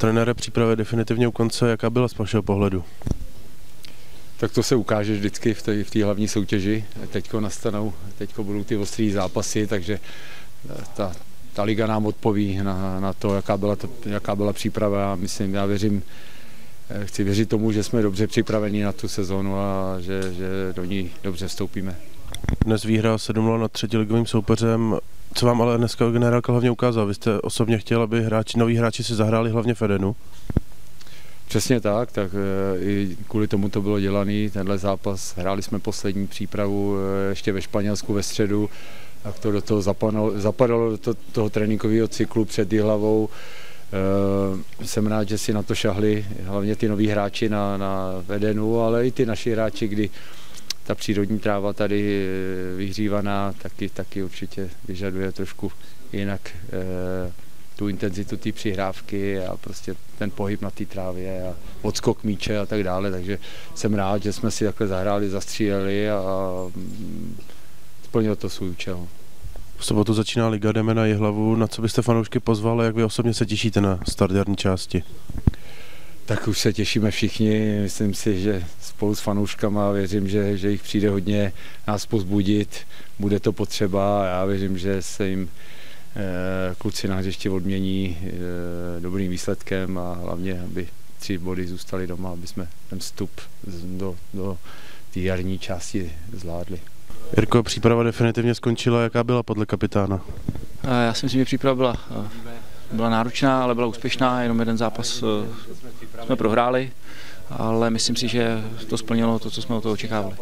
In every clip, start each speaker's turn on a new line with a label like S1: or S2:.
S1: Trenére přípravy definitivně u konce, jaká byla z vašeho pohledu?
S2: Tak to se ukáže vždycky v té, hlavní soutěži. Teďko nastanou, teďko budou ty ostrý zápasy, takže eh, ta, ta liga nám odpoví na, na to, jaká byla, to, jaká byla příprava. Myslím, já věřím, eh, chci věřit tomu, že jsme dobře připraveni na tu sezónu a že, že do ní dobře vstoupíme.
S1: Dnes výhra 7 nad třetiligovým soupeřem. Co vám ale dneska generálka hlavně ukázal? Vy jste osobně chtěl, aby hráči, noví hráči si zahráli hlavně v Edenu?
S2: Přesně tak, tak eh, i kvůli tomu to bylo dělaný, tenhle zápas. Hráli jsme poslední přípravu eh, ještě ve Španělsku ve středu, tak to do toho zapadalo, zapadalo do to, toho tréninkového cyklu před hlavou. Uh, jsem rád, že si na to šahli, hlavně ty noví hráči na, na Edenu, ale i ty naši hráči, kdy ta přírodní tráva tady vyhřívaná taky, taky určitě vyžaduje trošku jinak uh, tu intenzitu té přihrávky a prostě ten pohyb na té trávě a odskok míče a tak dále, takže jsem rád, že jsme si takhle zahráli, zastříleli a mm, splnil to svůj účel.
S1: V sobotu začíná Liga, jdeme na hlavu. Na co byste fanoušky pozval a jak vy osobně se těšíte na start části?
S2: Tak už se těšíme všichni, myslím si, že spolu s fanouškama věřím, že, že jich přijde hodně nás pozbudit, bude to potřeba a já věřím, že se jim Eh, kluci na hřišti odmění eh, dobrým výsledkem a hlavně, aby tři body zůstaly doma, aby jsme ten vstup do, do té jarní části zvládli.
S1: Jirko, příprava definitivně skončila. Jaká byla podle kapitána?
S3: Eh, já si myslím, že příprava byla, byla náročná, ale byla úspěšná. Jenom jeden zápas jsme prohráli, ale myslím si, že to splnilo to, co jsme od toho očekávali.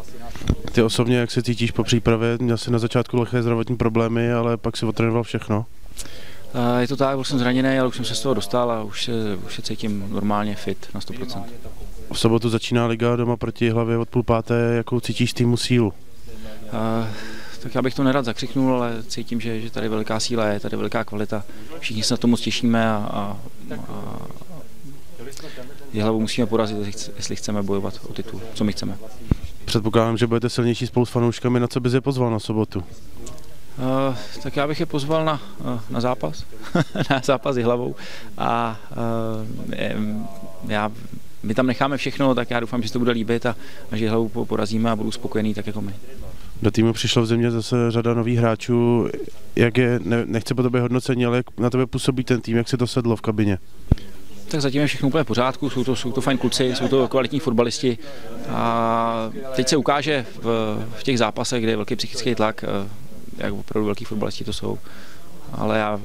S1: Ty osobně, jak se cítíš po přípravě? Měl jsi na začátku lehké zdravotní problémy, ale pak si otrénoval všechno?
S3: Je to tak, byl jsem zraněný, ale už jsem se z toho dostal a už se, už se cítím normálně fit na 100%.
S1: V sobotu začíná liga doma proti hlavě od půl páté. Jakou cítíš týmu sílu?
S3: Uh, tak já bych to nerad zakřiknul, ale cítím, že, že tady veliká síla je, tady veliká kvalita. Všichni se na to moc těšíme a, a, a hlavu musíme porazit, jestli chceme bojovat o titul, co my chceme.
S1: Předpokládám, že budete silnější spolu s fanouškami. Na co bys je pozval na sobotu?
S3: Uh, tak já bych je pozval na, uh, na zápas, na zápas i hlavou a uh, já, my tam necháme všechno, tak já doufám, že se to bude líbit a, a že hlavu porazíme a budu spokojený tak jako my.
S1: Do týmu přišlo v zimě zase řada nových hráčů. Jak je, ne, nechci po tobě hodnocení, ale jak na tebe působí ten tým, jak se to sedlo v kabině?
S3: Tak zatím je všechno úplně v pořádku, jsou to, jsou to fajn kluci, jsou to kvalitní fotbalisti a teď se ukáže v, v těch zápasech, kde je velký psychický tlak, eh, jak opravdu velký fotbalisti to jsou, ale já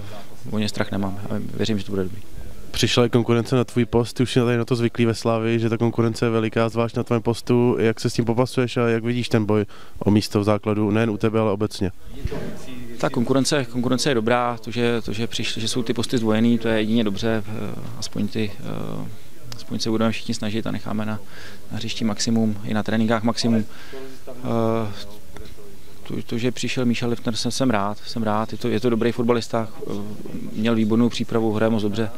S3: o ně strach nemám, já věřím, že to bude dobrý.
S1: Přišla je konkurence na tvůj post, ty už jsi tady na to zvyklý ve Slávi, že ta konkurence je veliká, zvlášť na tvém postu. Jak se s tím popasuješ a jak vidíš ten boj o místo v základu, nejen u tebe, ale obecně?
S3: Ta konkurence, konkurence je dobrá, to, že, to, že, přišli, že jsou ty posty zdvojený, to je jedině dobře, eh, aspoň ty eh, aspoň se budeme všichni snažit a necháme na, na hřišti maximum, i na tréninkách maximum. Eh, to, to, že přišel Míša Liftner, jsem, jsem rád, jsem rád, je to, je to dobrý fotbalista, měl výbornou přípravu, hraje moc dobře.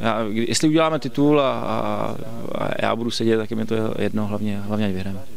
S3: Já, jestli uděláme titul a, a, a já budu sedět, tak je mi to jedno, hlavně, hlavně vyhrajeme.